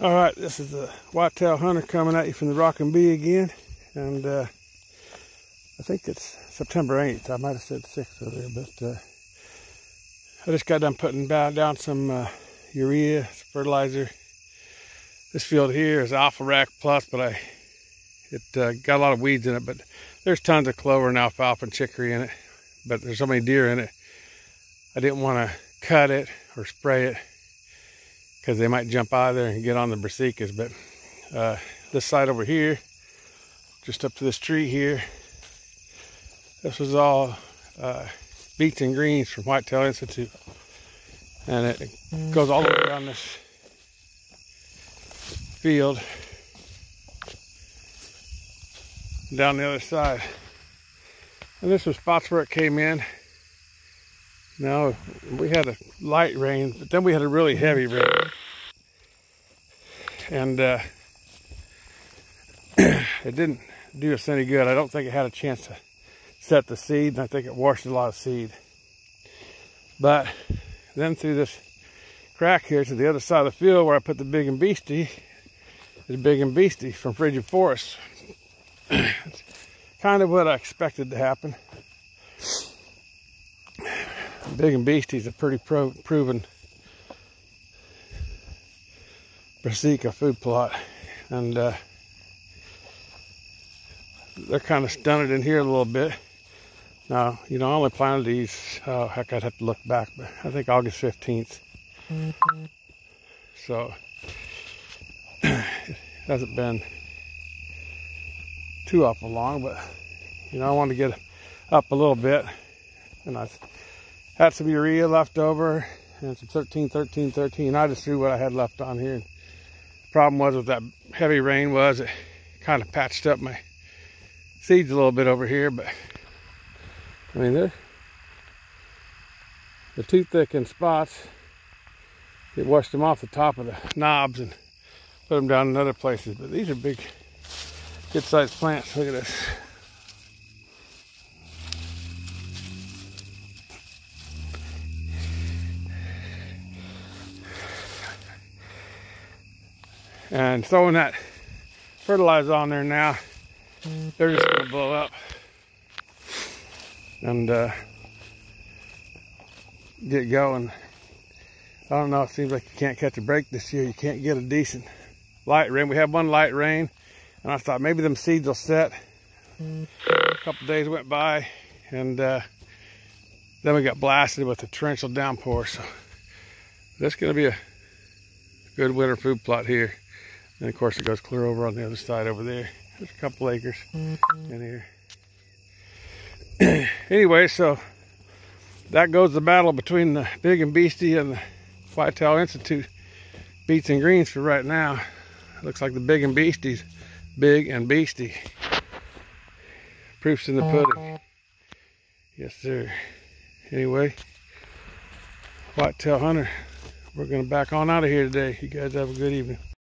All right, this is the whitetail hunter coming at you from the Rock'n B again, and uh, I think it's September 8th. I might have said 6th earlier, but uh, I just got done putting down some uh, urea, fertilizer. This field here is Alfa-Rack Plus, but I it uh, got a lot of weeds in it, but there's tons of clover and alfalfa and chicory in it, but there's so many deer in it. I didn't want to cut it or spray it because they might jump out of there and get on the brassicas. But uh, this side over here, just up to this tree here, this was all uh, beets and greens from Whitetail Institute. And it goes all the way around this field down the other side. And this was spots where it came in. Now we had a light rain, but then we had a really heavy rain. And uh, it didn't do us any good. I don't think it had a chance to set the seed, I think it washed a lot of seed. But then through this crack here to the other side of the field where I put the big and beasty, the big and beasty from Frigid Forage. it's kind of what I expected to happen. Big and Beasty's a pretty pro proven brassica food plot. And uh, they're kind of stunted in here a little bit. Now, you know, I only planted these, oh, heck, I'd have to look back, but I think August 15th. Mm -hmm. So, it hasn't been too awful long, but, you know, I wanted to get up a little bit. And I had some urea left over and some 13, 13, 13. I just threw what I had left on here. The problem was with that heavy rain was it kind of patched up my seeds a little bit over here, but I mean, they're, they're too thick in spots. It washed them off the top of the knobs and put them down in other places. But these are big, good sized plants. Look at this. And throwing that fertilizer on there now they're just gonna blow up. And uh, get going. I don't know it seems like you can't catch a break this year. You can't get a decent light rain. We had one light rain and I thought maybe them seeds will set. A couple days went by and uh, then we got blasted with a torrential downpour so that's going to be a good winter food plot here and of course it goes clear over on the other side over there. There's a couple acres mm -hmm. in here. anyway, so that goes the battle between the Big and Beasty and the Whitetail Institute Beets and Greens for right now. Looks like the Big and Beasty's big and beastie. Proofs in the pudding. Yes, sir. Anyway, Whitetail Hunter, we're going to back on out of here today. You guys have a good evening.